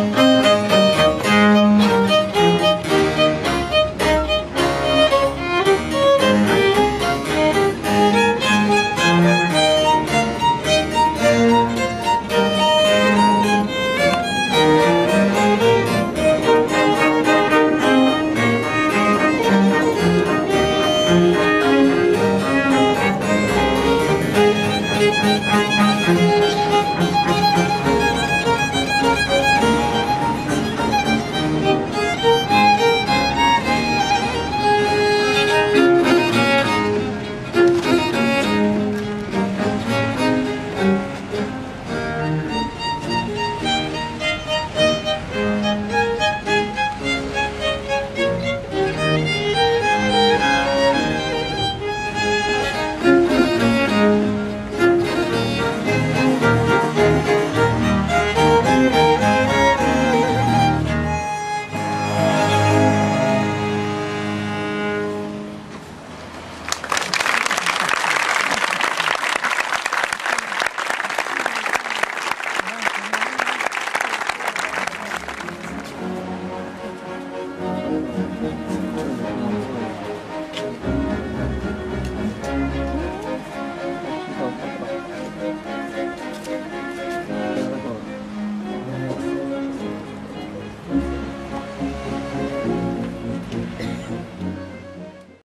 Música